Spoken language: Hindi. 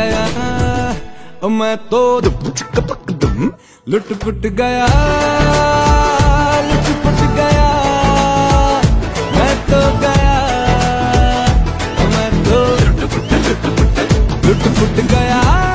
गया। मैं तो दुम लुट पुट गया लुट पुट गया। मैं तो गया। मैं तो लुट पुट लुट पुट लुट पुट गया।